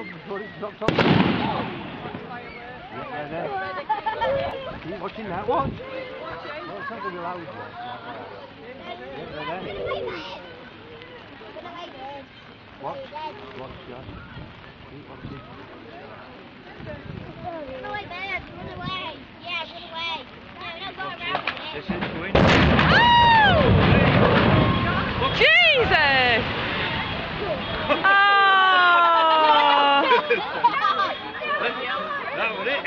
up before it drops off. Yeah. Keep watching that one. No, it's not going to be loud. Yeah, there, there. Watch. Watch, Josh. Keep watching. Run away, Dad. Run away. Yeah, run away. No, no, go around it. that was it.